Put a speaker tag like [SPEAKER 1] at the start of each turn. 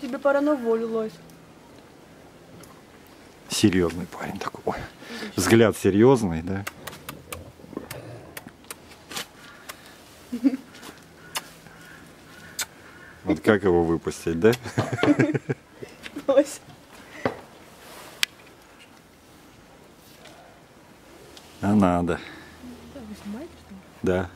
[SPEAKER 1] Тебе пора на волю, лось.
[SPEAKER 2] Серьезный парень такой. Взгляд серьезный, да? Вот как его выпустить, да?
[SPEAKER 1] Лось.
[SPEAKER 2] А надо, да.